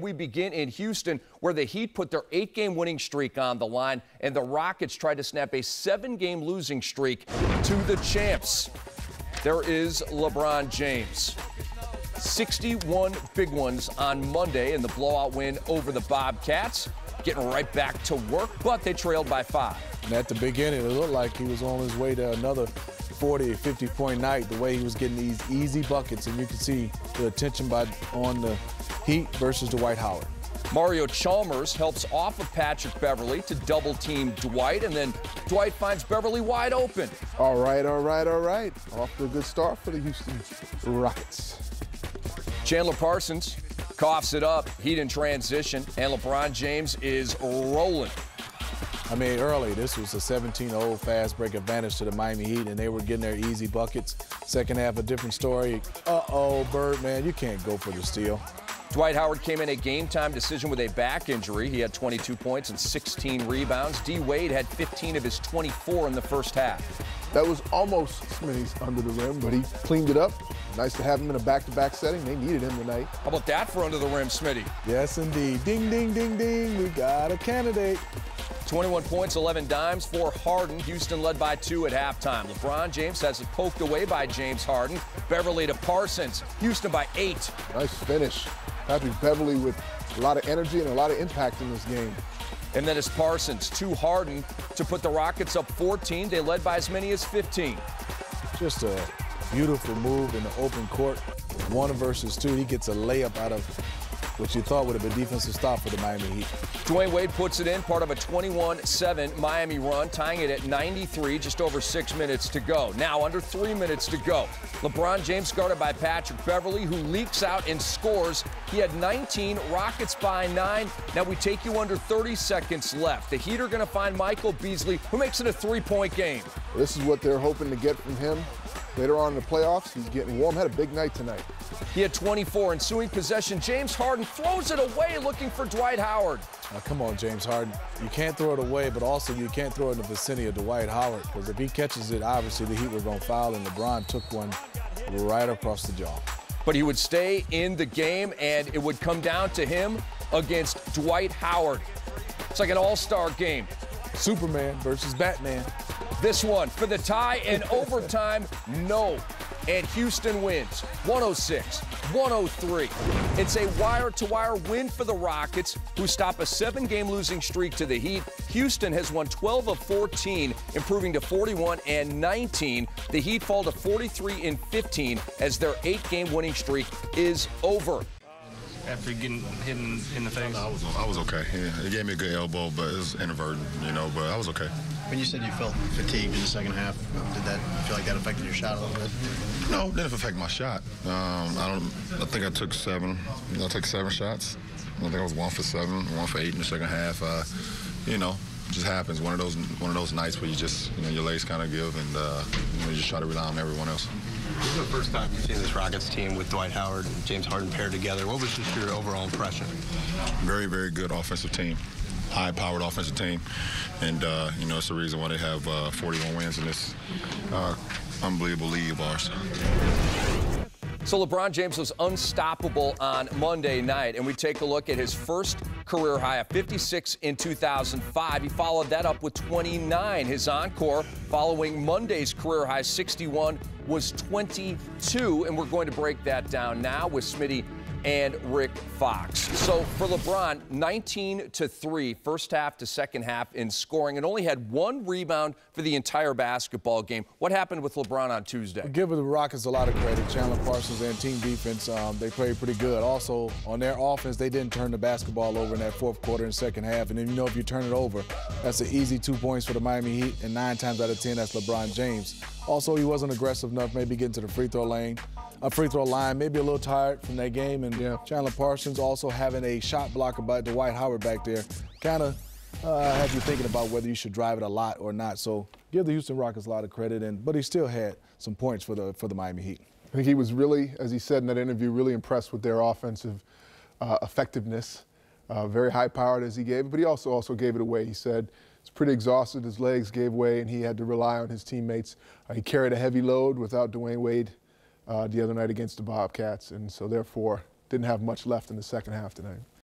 We begin in Houston, where the Heat put their eight game winning streak on the line, and the Rockets tried to snap a seven game losing streak to the champs. There is LeBron James. 61 big ones on Monday in the blowout win over the Bobcats. Getting right back to work, but they trailed by five. And at the beginning, it looked like he was on his way to another 40, 50 point night, the way he was getting these easy buckets, and you could see the attention by on the Heat versus Dwight Howard. Mario Chalmers helps off of Patrick Beverley to double team Dwight, and then Dwight finds Beverley wide open. All right, all right, all right. Off to a good start for the Houston Rockets. Chandler Parsons coughs it up. Heat in transition, and LeBron James is rolling. I mean, early, this was a 17-0 fast break advantage to the Miami Heat, and they were getting their easy buckets. Second half, a different story. Uh-oh, Birdman, you can't go for the steal. Dwight Howard came in a game time decision with a back injury. He had 22 points and 16 rebounds. D Wade had 15 of his 24 in the first half. That was almost Smitty's under the rim, but he cleaned it up. Nice to have him in a back-to-back setting. They needed him tonight. How about that for under the rim, Smitty? Yes, indeed. Ding, ding, ding, ding. We got a candidate. 21 points, 11 dimes for Harden. Houston led by two at halftime. LeBron James has it poked away by James Harden. Beverley to Parsons. Houston by eight. Nice finish. Patrick Beverley with a lot of energy and a lot of impact in this game. And then it's Parsons to Harden to put the Rockets up 14. They led by as many as 15. Just a beautiful move in the open court. One versus two. He gets a layup out of which you thought would have been defensive stop for the Miami Heat. Dwyane Wade puts it in, part of a 21-7 Miami run, tying it at 93, just over six minutes to go. Now under three minutes to go. LeBron James guarded by Patrick Beverley, who leaks out and scores. He had 19, Rockets by nine. Now we take you under 30 seconds left. The Heat are going to find Michael Beasley, who makes it a three-point game. This is what they're hoping to get from him later on in the playoffs. He's getting warm. Had a big night tonight. He had 24 ensuing possession. James Harden throws it away looking for Dwight Howard. Now, come on, James Harden. You can't throw it away, but also you can't throw it in the vicinity of Dwight Howard because if he catches it, obviously the Heat were going to foul, and LeBron took one right across the jaw. But he would stay in the game, and it would come down to him against Dwight Howard. It's like an all-star game. Superman versus Batman. This one for the tie and overtime, no. And Houston wins 106 103. It's a wire to wire win for the Rockets, who stop a seven game losing streak to the Heat. Houston has won 12 of 14, improving to 41 and 19. The Heat fall to 43 and 15 as their eight game winning streak is over after getting hit in, in the face? No, I was I was okay. Yeah, it gave me a good elbow, but it was inadvertent, you know. But I was okay. When you said you felt fatigued in the second half, did that feel like that affected your shot a little bit? No, it didn't affect my shot. Um, I don't. I think I took seven. I took seven shots. I think I was one for seven, one for eight in the second half. Uh, you know, just happens. One of those one of those nights where you just you know your legs kind of give and uh, you, know, you just try to rely on everyone else. This is the first time you've seen this Rockets team with Dwight Howard and James Harden paired together. What was just your overall impression? Very, very good offensive team. High-powered offensive team, and uh, you know it's the reason why they have uh, 41 wins in this uh, unbelievable league of ours. So LeBron James was unstoppable on Monday night, and we take a look at his first career high of 56 in 2005. He followed that up with 29. His encore following Monday's career high 61 was 22, and we're going to break that down now with Smitty and Rick Fox. So for LeBron, 19 to 3, first half to second half in scoring, and only had one rebound for the entire basketball game. What happened with LeBron on Tuesday? Give the Rockets a lot of credit. Chandler Parsons and team defense, um, they played pretty good. Also, on their offense, they didn't turn the basketball over in that fourth quarter and second half. And then you know if you turn it over, that's an easy two points for the Miami Heat, and nine times out of ten, that's LeBron James. Also, he wasn't aggressive enough, maybe getting to the free throw lane a free throw line, maybe a little tired from that game. And yeah. Chandler Parsons also having a shot blocker by Dwight Howard back there kind of uh, have you thinking about whether you should drive it a lot or not. So give the Houston Rockets a lot of credit, and but he still had some points for the for the Miami Heat. I think he was really, as he said in that interview, really impressed with their offensive uh, effectiveness. Uh, very high powered as he gave it, but he also also gave it away. He said he's pretty exhausted, his legs gave way, and he had to rely on his teammates. Uh, he carried a heavy load without Dwyane Wade uh, the other night against the Bobcats, and so therefore didn't have much left in the second half tonight.